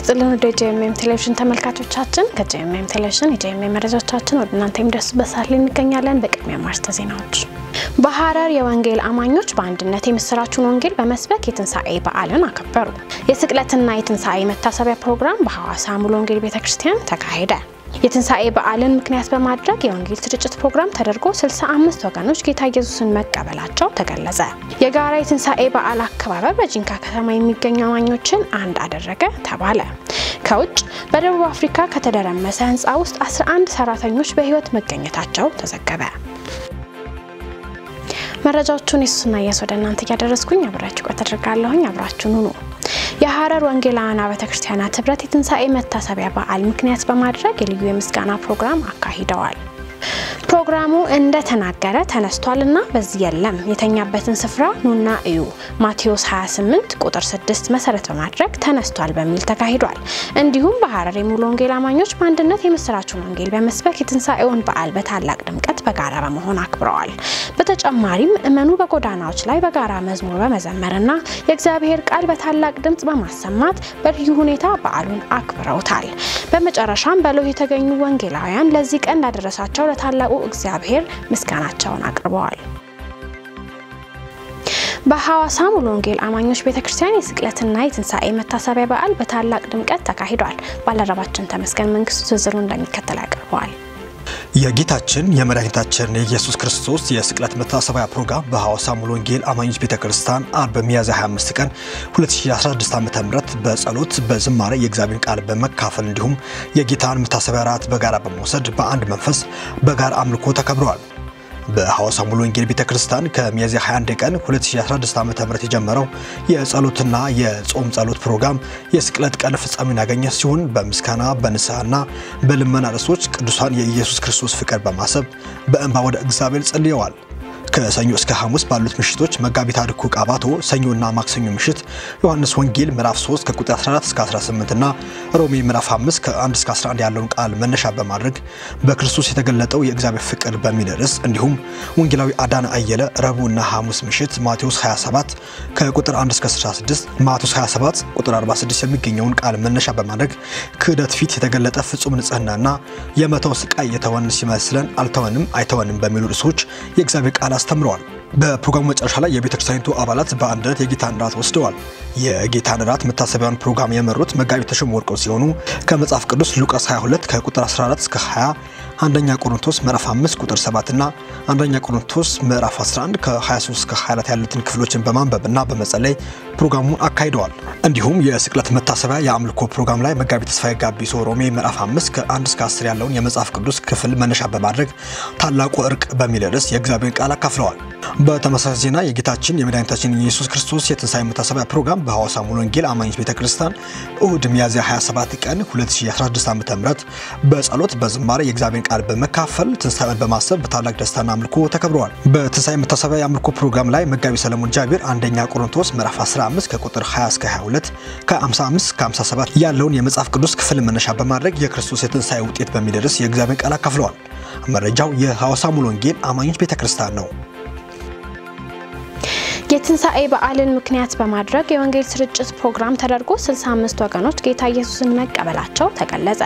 ይስጥልን ወደ ጄኤምኤም ቴሌቪዥን ተመልካቾቻችን፣ ከጄኤምኤም ቴሌቪዥን የጄኤምኤም መረጃዎቻችን ወደ እናንተ የሚደርሱበት ሰዓት ላይ እንገኛለን። በቅድሚያ ማርስተ ዜናዎች። በሐረር የወንጌል አማኞች በአንድነት የምስራቹን ወንጌል በመስበክ የትንሣኤ በዓልን አከበሩ። የስቅለትና የትንሣኤ መታሰቢያ ፕሮግራም በሐዋሳ ሙሉ ወንጌል ቤተ ክርስቲያን ተካሄደ። የትንሣኤ በዓልን ምክንያት በማድረግ የወንጌል ስርጭት ፕሮግራም ተደርጎ 65 ወገኖች ጌታ ኢየሱስን መቀበላቸው ተገለጸ። የጋራ የትንሣኤ በዓል አከባበር በጂንካ ከተማ የሚገኙ አማኞችን አንድ አደረገ ተባለ። ከውጭ በደቡብ አፍሪካ ከተደረመሰ ሕንፃ ውስጥ 11 ሰራተኞች በሕይወት መገኘታቸው ተዘገበ። መረጃዎቹን የሱስና እያስ ወደ እናንተ እያደረስኩኝ አብራችሁ ቆይታ አድርጋለሁኝ። አብራችሁን ሁኑ። የሐረር ወንጌላውያን ቤተ ክርስቲያናት ህብረት የትንሣኤ መታሰቢያ በዓል ምክንያት በማድረግ የልዩ የምስጋና ፕሮግራም አካሂደዋል። ፕሮግራሙ እንደተናገረ ተነስቷልና በዚህ የለም የተኛበትን ስፍራ ኑና እዩ ማቴዎስ 28 ቁጥር 6 መሰረት በማድረግ ተነስቷል በሚል ተካሂዷል። እንዲሁም በሐረር የሙሉ ወንጌል አማኞች በአንድነት የምስራቹን ወንጌል በመስበክ የትንሣኤውን በዓል በታላቅ ድምቀት በጋራ በመሆን አክብረዋል። በተጨማሪም ምእመኑ በጎዳናዎች ላይ በጋራ መዝሙር በመዘመርና የእግዚአብሔር ቃል በታላቅ ድምፅ በማሰማት በልዩ ሁኔታ በዓሉን አክብረውታል። በመጨረሻም በሎህ የተገኙ ወንጌላውያን ለዚህ ቀን ላደረሳቸው ለታላቁ እግዚአብሔር ምስጋናቸውን አቅርበዋል። በሐዋሳ ሙሉ ወንጌል አማኞች ቤተክርስቲያን የስቅለትና የትንሣኤ መታሰቢያ በዓል በታላቅ ድምቀት ተካሂዷል። ባልደረባችን ተመስገን መንግስቱ ዝርዝሩ እንደሚከተል ያቀርበዋል። የጌታችን የመድኃኒታችን የኢየሱስ ክርስቶስ የስቅለት መታሰቢያ ፕሮግራም በሐዋሳ ሙሉ ወንጌል አማኞች ቤተክርስቲያን አርብ ሚያዝያ 25 ቀን 2016 ዓ.ም በጸሎት በዝማሬ የእግዚአብሔርን ቃል በመካፈል እንዲሁም የጌታን መታሰቢያ ራት በጋራ በመውሰድ በአንድ መንፈስ በጋራ አምልኮ ተከብረዋል። በሐዋሳ ሙሉ ወንጌል ቤተክርስቲያን ከሚያዝያ 21 ቀን 2016 ዓ.ም የጀመረው የጸሎትና የጾም ጸሎት ፕሮግራም የስቅለት ቀን ፍጻሜውን ያገኘ ሲሆን በምስጋና በንስሐና በልመና ርዕሶች ቅዱሳን የኢየሱስ ክርስቶስ ፍቅር በማሰብ በእንባ ወደ እግዚአብሔር ጸልየዋል። ከሰኞ እስከ ሐሙስ ባሉት ምሽቶች መጋቢት አድኩ ቃባቶ ሰኞና ማክሰኞ ምሽት ዮሐንስ ወንጌል ምዕራፍ 3 ከቁጥር 14 እስከ 18 እና ሮሜ ምዕራፍ 5 ከ1 እስከ 11 ያለውን ቃል መነሻ በማድረግ በክርስቶስ የተገለጠው የእግዚአብሔር ፍቅር በሚል ርዕስ እንዲሁም ወንጌላዊ አዳነ አየለ ረቡዕና ሐሙስ ምሽት ማቴዎስ 27 ከቁጥር 1 እስከ 16 ማቴዎስ 27 ቁጥር 46 የሚገኘውን ቃል መነሻ በማድረግ ክህደት ፊት የተገለጠ ፍጹም ንጽህናና የመተው ስቃይ የተወን ሲመስለን አልተወንም አይተወንም በሚሉ ርዕሶች የእግዚአብሔር ቃል አስተምረዋል። በፕሮግራሙ መጨረሻ ላይ የቤተ ክርስቲያኒቱ አባላት በአንድነት የጌታን እራት ወስደዋል። የጌታን እራት መታሰቢያን ፕሮግራም የመሩት መጋቢ ተሾመ ወርቆ ሲሆኑ ከመጽሐፍ ቅዱስ ሉቃስ 22 ከቁጥር 14 እስከ 20፣ አንደኛ ቆሮንቶስ ምዕራፍ 5 ቁጥር 7 እና አንደኛ ቆሮንቶስ ምዕራፍ 11 ከ23 እስከ 24 ያሉትን ክፍሎችን በማንበብና በመጸለይ ፕሮግራሙን አካሂደዋል። እንዲሁም የስቅለት መታሰቢያ የአምልኮ ፕሮግራም ላይ መጋቢ ተስፋዬ ጋቢሶ ሮሜ ምዕራፍ 5 ከ1 እስከ 10 ያለውን የመጽሐፍ ቅዱስ ክፍል መነሻ በማድረግ ታላቁ እርቅ በሚል ርዕስ የእግዚአብሔርን ቃል አካፍለዋል። በተመሳሳይ ዜና የጌታችን የመድኃኒታችን የኢየሱስ ክርስቶስ የትንሣኤ መታሰቢያ ፕሮግራም በሐዋሳ ሙሉ ወንጌል አማኞች ቤተክርስቲያን እሁድ ሚያዝያ 27 ቀን 2016 ዓ.ም በጸሎት በዝማሬ የእግዚአብሔርን ቃል በመካፈል ትንሣኤን በማሰብ በታላቅ ደስታና አምልኮ ተከብረዋል። በትንሣኤ መታሰቢያ የአምልኮ ፕሮግራም ላይ መጋቢ ሰለሞን ጃቢር አንደኛ ቆሮንቶስ ምዕራፍ 15 ከቁጥር 20 እስከ 22 ከ55 እስከ 57 ያለውን የመጽሐፍ ቅዱስ ክፍል መነሻ በማድረግ የክርስቶስ የትንሣኤ ውጤት በሚል ርዕስ የእግዚአብሔርን ቃል አካፍለዋል። መረጃው የሐዋሳ ሙሉ ወንጌል አማኞች ቤተክርስቲያን ነው። የትንሣኤ በዓልን ምክንያት በማድረግ የወንጌል ስርጭት ፕሮግራም ተደርጎ 65 ወገኖች ጌታ ኢየሱስን መቀበላቸው ተገለጸ።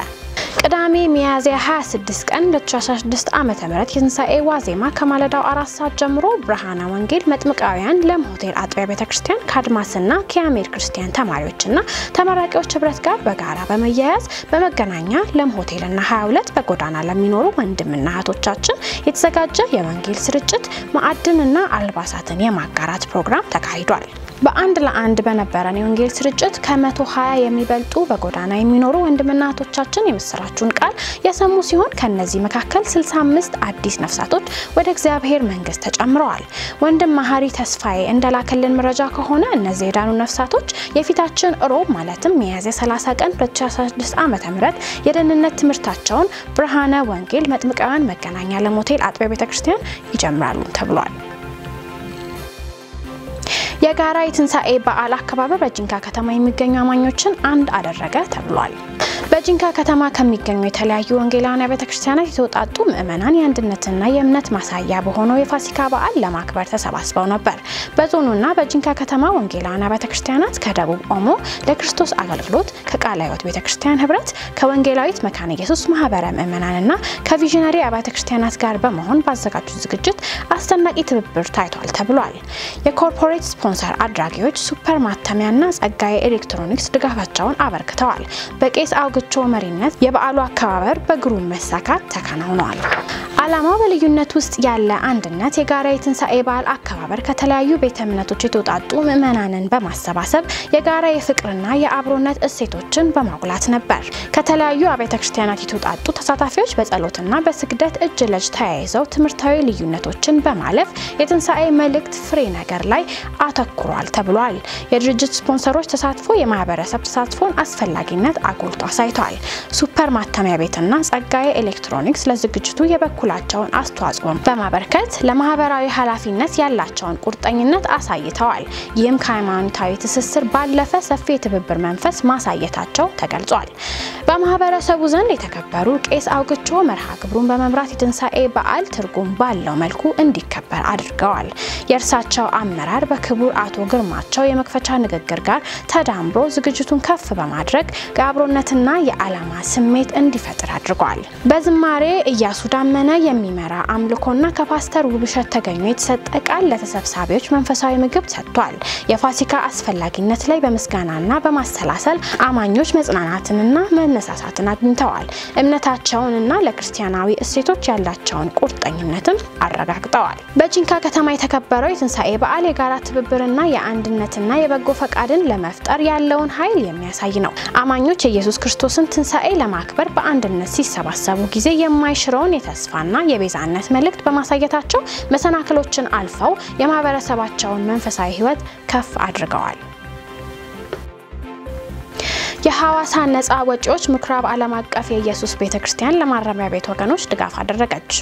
ቅዳሜ ሚያዝያ 26 ቀን 2016 ዓ.ም የትንሣኤ ዋዜማ ከማለዳው አራት ሰዓት ጀምሮ ብርሃነ ወንጌል መጥምቃውያን ለም ሆቴል አጥቢያ ቤተክርስቲያን ከአድማስና ከያሜድ ክርስቲያን ተማሪዎችና ተመራቂዎች ህብረት ጋር በጋራ በመያያዝ በመገናኛ ለም ሆቴልና 22 በጎዳና ለሚኖሩ ወንድምና እህቶቻችን የተዘጋጀ የወንጌል ስርጭት ማዕድንና አልባሳትን የማጋራት ፕሮግራም ተካሂዷል። በአንድ ለአንድ በነበረን የወንጌል ስርጭት ከ120 የሚበልጡ በጎዳና የሚኖሩ ወንድምና እህቶቻችን የምስራቹን ቃል የሰሙ ሲሆን ከነዚህ መካከል 65 አዲስ ነፍሳቶች ወደ እግዚአብሔር መንግስት ተጨምረዋል። ወንድም መሀሪ ተስፋዬ እንደላከልን መረጃ ከሆነ እነዚህ የዳኑ ነፍሳቶች የፊታችን ሮብ ማለትም ሚያዝያ 30 ቀን 2016 ዓ.ም የደህንነት ትምህርታቸውን ብርሃነ ወንጌል መጥምቃውያን መገናኛ ለም ሆቴል አጥቢያ ቤተክርስቲያን ይጀምራሉ ተብሏል። የጋራ የትንሣኤ በዓል አከባበር በጂንካ ከተማ የሚገኙ አማኞችን አንድ አደረገ ተብሏል። በጂንካ ከተማ ከሚገኙ የተለያዩ ወንጌላውያን ቤተ ክርስቲያናት የተውጣጡ ምዕመናን የአንድነትና የእምነት ማሳያ በሆነው የፋሲካ በዓል ለማክበር ተሰባስበው ነበር። በዞኑና በጂንካ ከተማ ወንጌላውያን ቤተ ክርስቲያናት ከደቡብ ኦሞ ለክርስቶስ አገልግሎት፣ ከቃለ ሕይወት ቤተ ክርስቲያን ህብረት፣ ከወንጌላዊት መካነ ኢየሱስ ማህበረ ምዕመናንና ከቪዥነሪ አብያተ ክርስቲያናት ጋር በመሆን ባዘጋጁት ዝግጅት አስደናቂ ትብብር ታይቷል ተብሏል። የ corporate ስፖንሰር አድራጊዎች ሱፐር ማተሚያና ጸጋዬ ኤሌክትሮኒክስ ድጋፋቸውን አበርክተዋል። በቄስ አውግቾ መሪነት የበዓሉ አከባበር በግሩም መሳካት ተከናውኗል። ዓላማው በልዩነት ውስጥ ያለ አንድነት የጋራ የትንሣኤ በዓል አከባበር ከተለያዩ ቤተ እምነቶች የተውጣጡ ምዕመናንን በማሰባሰብ የጋራ የፍቅርና የአብሮነት እሴቶችን በማጉላት ነበር። ከተለያዩ አብያተ ክርስቲያናት የተውጣጡ ተሳታፊዎች በጸሎትና በስግደት እጅ ለእጅ ተያይዘው ትምህርታዊ ልዩነቶችን በማለፍ የትንሣኤ መልእክት ፍሬ ነገር ላይ አተኩሯል ተብሏል። የድርጅት ስፖንሰሮች ተሳትፎ የማህበረሰብ ተሳትፎን አስፈላጊነት አጉልቶ አሳይቷል። ሱፐር ማተሚያ ቤትና ጸጋዬ ኤሌክትሮኒክስ ለዝግጅቱ የበኩላቸውን አስተዋጽኦ በማበርከት ለማህበራዊ ኃላፊነት ያላቸውን ቁርጠኝነት አሳይተዋል። ይህም ከሃይማኖታዊ ትስስር ባለፈ ሰፊ የትብብር መንፈስ ማሳየታቸው ተገልጿል። በማህበረሰቡ ዘንድ የተከበሩ ቄስ አውግቾ መርሃ ግብሩን በመምራት የትንሣኤ በዓል ትርጉም ባለው መልኩ እንዲከበር አድርገዋል። የእርሳቸው አመራር በክቡር አቶ ግርማቸው የመክፈቻ ንግግር ጋር ተዳምሮ ዝግጅቱን ከፍ በማድረግ የአብሮነትና የዓላማ ስሜት እንዲፈጥር አድርጓል። በዝማሬ እያሱ ዳመነ የሚመራ አምልኮና ከፓስተር ውብሸት ተገኙ የተሰጠ ቃል ለተሰብሳቢዎች መንፈሳዊ ምግብ ሰጥቷል። የፋሲካ አስፈላጊነት ላይ በምስጋናና በማሰላሰል አማኞች መጽናናትንና መነሳሳትን አግኝተዋል። እምነታቸውንና ለክርስቲያናዊ እሴቶች ያላቸውን ቁርጠኝነትም አረጋግጠዋል። በጂንካ ከተማ የተከበረው የትንሣኤ በዓል የጋራ ትብብርና የአንድነትና የበጎ ፈቃድን ለመፍጠር ያለውን ኃይል የሚያሳይ ነው። አማኞች የኢየሱስ ክርስቶስን ትንሣኤ ለማክበር በአንድነት ሲሰባሰቡ ጊዜ የማይሽረውን የተስፋና የቤዛነት መልእክት በማሳየታቸው መሰናክሎችን አልፈው የማህበረሰባቸውን መንፈሳዊ ሕይወት ከፍ አድርገዋል። የሐዋሳ ነፃ ወጪዎች ምኩራብ ዓለም አቀፍ የኢየሱስ ቤተ ክርስቲያን ለማረሚያ ቤት ወገኖች ድጋፍ አደረገች።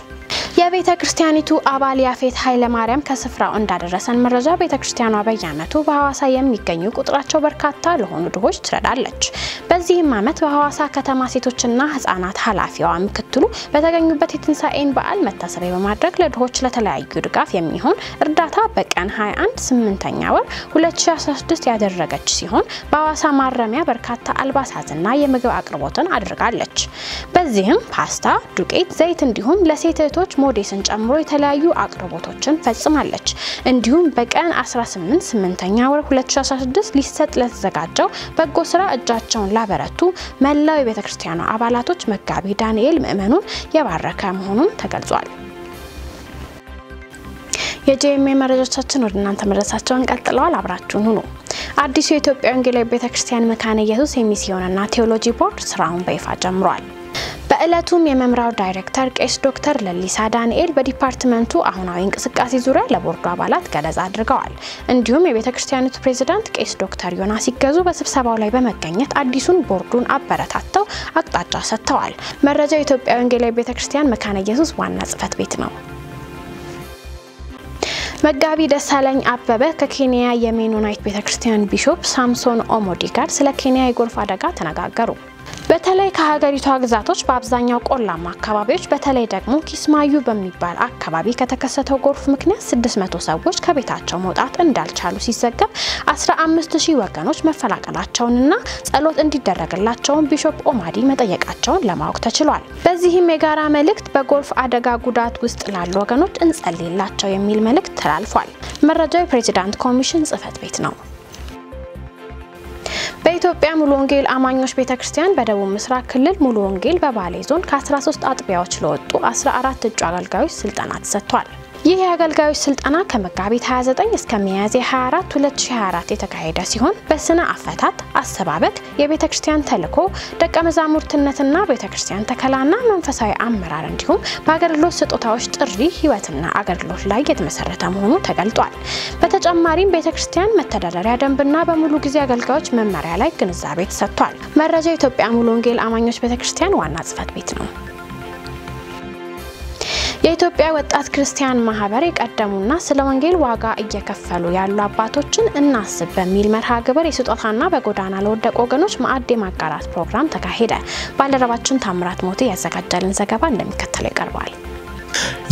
የቤተ ክርስቲያኒቱ አባል ያፌት ኃይለ ማርያም ከስፍራው እንዳደረሰን መረጃ ቤተ ክርስቲያኗ በየዓመቱ በሐዋሳ የሚገኙ ቁጥራቸው በርካታ ለሆኑ ድሆች ትረዳለች። በዚህም ዓመት በሐዋሳ ከተማ ሴቶችና ሕጻናት ኃላፊዋ ምክትሉ በተገኙበት የትንሣኤን በዓል መታሰቢያ በማድረግ ለድሆች ለተለያዩ ድጋፍ የሚሆን እርዳታ በቀን 21 8ኛ ወር 2016 ያደረገች ሲሆን በሐዋሳ ማረሚያ በርካታ አልባሳትና የምግብ አቅርቦትን አድርጋለች። በዚህም ፓስታ፣ ዱቄት፣ ዘይት እንዲሁም ለሴት እህቶች ሞዴስን ጨምሮ የተለያዩ አቅርቦቶችን ፈጽማለች። እንዲሁም በቀን 18 8ኛ ወር 2016 ሊሰጥ ለተዘጋጀው በጎ ስራ እጃቸውን ላበረቱ መላው የቤተ ክርስቲያኗ አባላቶች መጋቢ ዳንኤል ምእመኑን የባረከ መሆኑን ተገልጿል። የጄኤምኤ መረጃዎቻችን ወደ እናንተ መድረሳቸውን ቀጥለዋል። አብራችሁን ሁኑ። አዲሱ የኢትዮጵያ ወንጌላዊ ቤተ ክርስቲያን መካነ ኢየሱስ የሚስዮንና ቴዎሎጂ ቦርድ ስራውን በይፋ ጀምሯል። በዕለቱም የመምሪያው ዳይሬክተር ቄስ ዶክተር ለሊሳ ዳንኤል በዲፓርትመንቱ አሁናዊ እንቅስቃሴ ዙሪያ ለቦርዱ አባላት ገለጻ አድርገዋል። እንዲሁም የቤተ ክርስቲያኒቱ ፕሬዚዳንት ቄስ ዶክተር ዮናስ ሲገዙ በስብሰባው ላይ በመገኘት አዲሱን ቦርዱን አበረታተው አቅጣጫ ሰጥተዋል። መረጃው የኢትዮጵያ ወንጌላዊ ቤተ ክርስቲያን መካነ ኢየሱስ ዋና ጽሕፈት ቤት ነው። መጋቢ ደሳለኝ አበበ ከኬንያ የሜኖናይት ቤተክርስቲያን bishop ሳምሶን ኦሞዲ ጋር ስለ ኬንያ የጎርፍ አደጋ ተነጋገሩ። በተለይ ከሀገሪቷ ግዛቶች በአብዛኛው ቆላማ አካባቢዎች በተለይ ደግሞ ኪስማዩ በሚባል አካባቢ ከተከሰተው ጎርፍ ምክንያት 600 ሰዎች ከቤታቸው መውጣት እንዳልቻሉ ሲዘገብ 15000 ወገኖች መፈናቀላቸውንና ጸሎት እንዲደረግላቸውን bishop ኦማዲ መጠየቃቸውን ለማወቅ ተችሏል። በዚህም የጋራ መልእክት በጎርፍ አደጋ ጉዳት ውስጥ ላሉ ወገኖች እንጸልይላቸው የሚል መልእክት ተላልፏል። መረጃው የፕሬዚዳንት ኮሚሽን ጽሕፈት ቤት ነው። በኢትዮጵያ ሙሉ ወንጌል አማኞች ቤተክርስቲያን በደቡብ ምስራቅ ክልል ሙሉ ወንጌል በባሌ ዞን ከ13 አጥቢያዎች ለወጡ 14 እጩ አገልጋዮች ስልጠና ተሰጥቷል። ይህ የአገልጋዮች ስልጠና ከመጋቢት 29 እስከ ሚያዝያ 24 2024 የተካሄደ ሲሆን በስነ አፈታት፣ አሰባበክ፣ የቤተ ክርስቲያን ተልዕኮ፣ ደቀ መዛሙርትነትና ቤተ ክርስቲያን ተከላና መንፈሳዊ አመራር እንዲሁም በአገልግሎት ስጦታዎች ጥሪ፣ ሕይወትና አገልግሎት ላይ የተመሰረተ መሆኑ ተገልጧል። በተጨማሪም ቤተ ክርስቲያን መተዳደሪያ ደንብና በሙሉ ጊዜ አገልጋዮች መመሪያ ላይ ግንዛቤ ተሰጥቷል። መረጃ የኢትዮጵያ ሙሉ ወንጌል አማኞች ቤተ ክርስቲያን ዋና ጽሕፈት ቤት ነው። የኢትዮጵያ ወጣት ክርስቲያን ማህበር የቀደሙና ስለ ወንጌል ዋጋ እየከፈሉ ያሉ አባቶችን እናስብ በሚል መርሃ ግብር የስጦታና በጎዳና ለወደቁ ወገኖች ማዕድ የማጋራት ፕሮግራም ተካሄደ። ባልደረባችን ታምራት ሞቴ ያዘጋጀልን ዘገባ እንደሚከተለው ይቀርባል።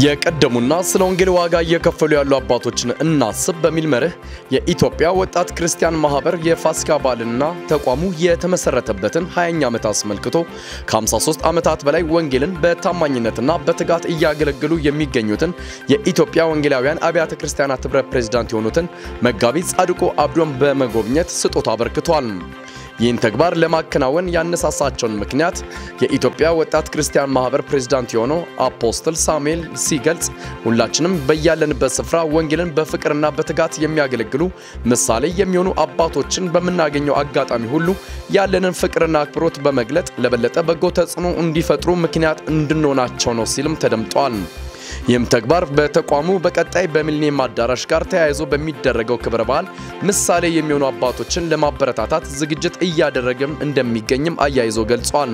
የቀደሙና ስለ ወንጌል ዋጋ እየከፈሉ ያሉ አባቶችን እናስብ በሚል መርህ የኢትዮጵያ ወጣት ክርስቲያን ማህበር የፋሲካ በዓልና ተቋሙ የተመሰረተበትን 20ኛ ዓመት አስመልክቶ ከ53 ዓመታት በላይ ወንጌልን በታማኝነትና በትጋት እያገለገሉ የሚገኙትን የኢትዮጵያ ወንጌላውያን አብያተ ክርስቲያናት ህብረት ፕሬዝዳንት የሆኑትን መጋቢ ጻድቁ አብዶን በመጎብኘት ስጦታ አበርክቷል። ይህን ተግባር ለማከናወን ያነሳሳቸውን ምክንያት የኢትዮጵያ ወጣት ክርስቲያን ማህበር ፕሬዝዳንት የሆነው apostle ሳሙኤል ሲገልጽ ሁላችንም በያለንበት ስፍራ ወንጌልን በፍቅርና በትጋት የሚያገለግሉ ምሳሌ የሚሆኑ አባቶችን በምናገኘው አጋጣሚ ሁሉ ያለንን ፍቅርና አክብሮት በመግለጥ ለበለጠ በጎ ተጽዕኖ እንዲፈጥሩ ምክንያት እንድንሆናቸው ነው ሲልም ተደምጧል። ይህም ተግባር በተቋሙ በቀጣይ በሚሊኒየም አዳራሽ ጋር ተያይዞ በሚደረገው ክብረ በዓል ምሳሌ የሚሆኑ አባቶችን ለማበረታታት ዝግጅት እያደረገም እንደሚገኝም አያይዞ ገልጿል።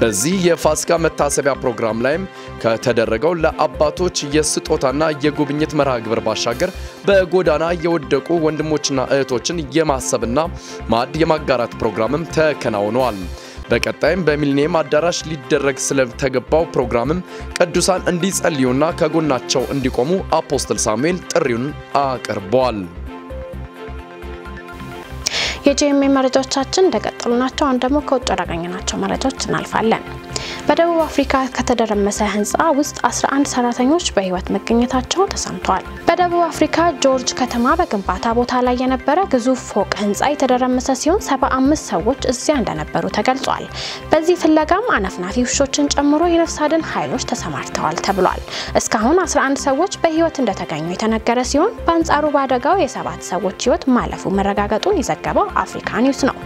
በዚህ የፋሲካ መታሰቢያ ፕሮግራም ላይም ከተደረገው ለአባቶች የስጦታና የጉብኝት መርሃ ግብር ባሻገር በጎዳና የወደቁ ወንድሞችና እህቶችን የማሰብና ማዕድ የማጋራት ፕሮግራምም ተከናውነዋል። በቀጣይም በሚሊኒየም አዳራሽ ሊደረግ ስለተገባው ፕሮግራምም ቅዱሳን እንዲጸልዩና ከጎናቸው እንዲቆሙ apostle ሳሙኤል ጥሪውን አቅርበዋል። የጂኤምኤ መረጃዎቻችን እንደቀጠሉ ናቸው። አሁን ደግሞ ከውጭ ወዳገኘናቸው መረጃዎች እናልፋለን። በደቡብ አፍሪካ ከተደረመሰ ህንፃ ውስጥ 11 ሰራተኞች በህይወት መገኘታቸው ተሰምተዋል። በደቡብ አፍሪካ ጆርጅ ከተማ በግንባታ ቦታ ላይ የነበረ ግዙፍ ፎቅ ህንፃ የተደረመሰ ሲሆን 75 ሰዎች እዚያ እንደነበሩ ተገልጿል። በዚህ ፍለጋም አነፍናፊ ውሾችን ጨምሮ የነፍስ አድን ኃይሎች ተሰማርተዋል ተብሏል። እስካሁን 11 ሰዎች በህይወት እንደተገኙ የተነገረ ሲሆን በአንጻሩ በአደጋው የሰባት ሰዎች ህይወት ማለፉ መረጋገጡን የዘገበው አፍሪካ ኒውስ ነው።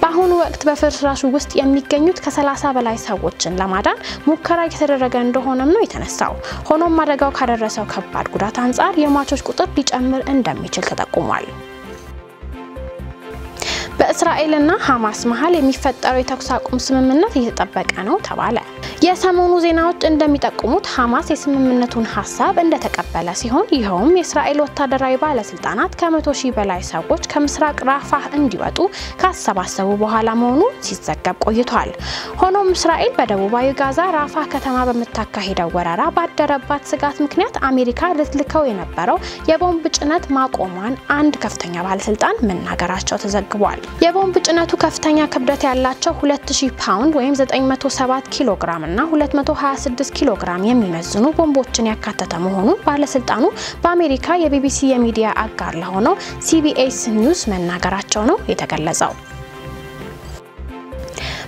በአሁኑ ወቅት በፍርስራሹ ውስጥ የሚገኙት ከ30 በላይ ሰዎችን ለማዳን ሙከራ እየተደረገ እንደሆነም ነው የተነሳው። ሆኖም አደጋው ካደረሰው ከባድ ጉዳት አንጻር የሟቾች ቁጥር ሊጨምር እንደሚችል ተጠቁሟል። በእስራኤልና ሐማስ መሀል የሚፈጠረው የተኩስ አቁም ስምምነት እየተጠበቀ ነው ተባለ። የሰሞኑ ዜናዎች እንደሚጠቁሙት ሐማስ የስምምነቱን ሀሳብ እንደተቀበለ ሲሆን ይኸውም የእስራኤል ወታደራዊ ባለስልጣናት ከመቶ ሺህ በላይ ሰዎች ከምስራቅ ራፋህ እንዲወጡ ካሰባሰቡ በኋላ መሆኑ ሲዘገብ ቆይቷል። ሆኖም እስራኤል በደቡባዊ ጋዛ ራፋህ ከተማ በምታካሂደው ወረራ ባደረባት ስጋት ምክንያት አሜሪካ ልትልከው የነበረው የቦምብ ጭነት ማቆሟን አንድ ከፍተኛ ባለስልጣን መናገራቸው ተዘግቧል። የቦምብ ጭነቱ ከፍተኛ ክብደት ያላቸው 2000 ፓውንድ ወይም 907 ኪሎ ግራም እና 226 ኪሎ ግራም የሚመዝኑ ቦምቦችን ያካተተ መሆኑን ባለስልጣኑ በአሜሪካ የቢቢሲ የሚዲያ አጋር ለሆነው ሲቢኤስ ኒውስ መናገራቸው ነው የተገለጸው።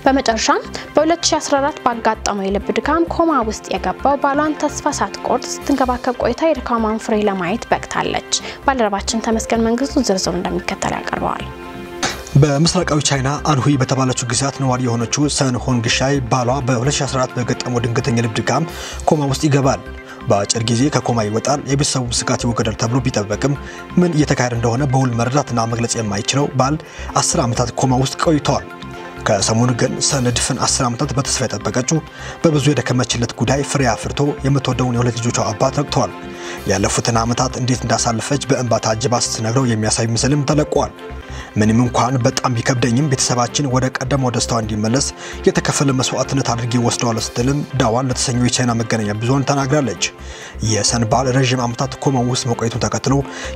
በመጨረሻም በ2014 ባጋጠመው የልብ ድካም ኮማ ውስጥ የገባው ባሏን ተስፋ ሳትቆርጥ ስትንከባከብ ቆይታ የድካሟን ፍሬ ለማየት በቅታለች። ባልደረባችን ተመስገን መንግስቱ ዝርዝሩ እንደሚከተል ያቀርበዋል። በምስራቃዊ ቻይና አንሁይ በተባለችው ግዛት ነዋሪ የሆነችው ሰን ሆንግሻይ ባሏ በ2014 በገጠመው ድንገተኛ የልብ ድካም ኮማ ውስጥ ይገባል። በአጭር ጊዜ ከኮማ ይወጣል፣ የቤተሰቡ ስጋት ይወገዳል ተብሎ ቢጠበቅም ምን እየተካሄደ እንደሆነ በውል መረዳትና መግለጽ የማይችለው ባል 10 ዓመታት ኮማ ውስጥ ቆይተዋል። ከሰሞኑ ግን ሰን ድፍን 10 ዓመታት በተስፋ የጠበቀችው በብዙ የደከመችለት ጉዳይ ፍሬ አፍርቶ የምትወደውን የሁለት ልጆቿ አባት ነቅተዋል። ያለፉትን ዓመታት እንዴት እንዳሳለፈች በእንባ ታጅባ ስትነግረው የሚያሳይ ምስልም ተለቋል። ምንም እንኳን በጣም ቢከብደኝም ቤተሰባችን ወደ ቀደመው ደስታዋ እንዲመለስ የተከፈለ መስዋዕትነት አድርጌ ወስደዋለሁ ስትልም ዳዋን ለተሰኘው የቻይና መገናኛ ብዙኃን ተናግራለች። የሰን ባል ረዥም ዓመታት ኮማ ውስጥ መቆየቱን ተከትሎ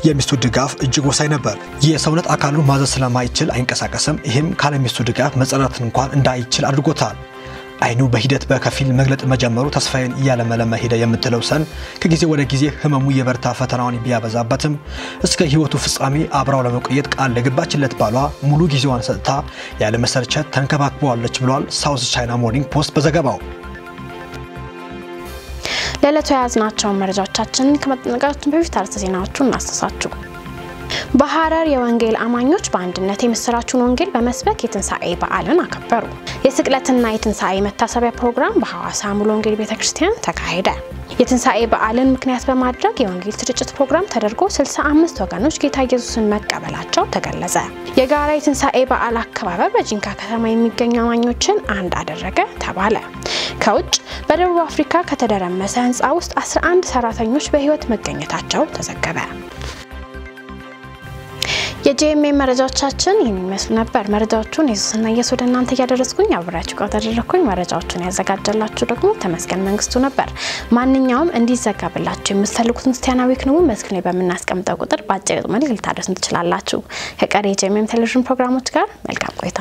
የሚስቱ ድጋፍ እጅግ ወሳኝ ነበር። የሰውነት አካሉን ማዘዝ ስለማይችል አይንቀሳቀስም። ይህም ካለ ሚስቱ ድጋፍ መጸዳትን እንኳን እንዳይችል አድርጎታል። አይኑ በሂደት በከፊል መግለጥ መጀመሩ ተስፋዬን እያለመለመ ሄደ የምትለው ሰን ከጊዜ ወደ ጊዜ ህመሙ የበረታ ፈተናውን ቢያበዛበትም እስከ ህይወቱ ፍጻሜ አብራው ለመቆየት ቃል ለገባችለት ባሏ ሙሉ ጊዜዋን ሰጥታ ያለመሰልቸት ተንከባክበዋለች ብሏል ሳውዝ ቻይና ሞርኒንግ ፖስት በዘገባው። ለዕለቱ የያዝናቸውን መረጃዎቻችንን ከመጠናቀቃችን በፊት አርዕስተ ዜናዎቹን እናስተሳችሁ። በሐረር የወንጌል አማኞች በአንድነት የምስራቹን ወንጌል በመስበክ የትንሣኤ በዓልን አከበሩ። የስቅለትና የትንሣኤ መታሰቢያ ፕሮግራም በሐዋሳ ሙሉ ወንጌል ቤተ ክርስቲያን ተካሄደ። የትንሣኤ በዓልን ምክንያት በማድረግ የወንጌል ስርጭት ፕሮግራም ተደርጎ 65 ወገኖች ጌታ ኢየሱስን መቀበላቸው ተገለጸ። የጋራ የትንሣኤ በዓል አከባበር በጂንካ ከተማ የሚገኙ አማኞችን አንድ አደረገ ተባለ። ከውጭ በደቡብ አፍሪካ ከተደረመሰ ህንፃ ውስጥ 11 ሰራተኞች በህይወት መገኘታቸው ተዘገበ። የጂኤምኤም መረጃዎቻችን ይህን ይመስሉ ነበር። መረጃዎቹን ኢየሱስና ኢየሱስ ወደ እናንተ እያደረስኩኝ አብሬያችሁ ጋር ተደረግኩኝ። መረጃዎቹን ያዘጋጀላችሁ ደግሞ ተመስገን መንግስቱ ነበር። ማንኛውም እንዲዘጋብላችሁ የምትፈልጉትን ክርስቲያናዊ ክንውን መስክን ላይ በምናስቀምጠው ቁጥር በአጭር መልክ ልታደርሱን ትችላላችሁ። ከቀሪ የጂኤምኤም ቴሌቪዥን ፕሮግራሞች ጋር መልካም ቆይታ